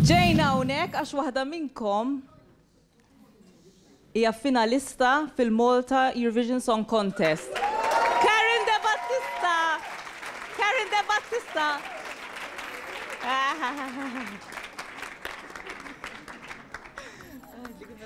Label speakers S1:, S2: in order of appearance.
S1: Ġejna hawnhekk għax waħda minnkom hija finalista fil-Malta Eurovision Song Contest. Karen De Battista! Karen De Battista!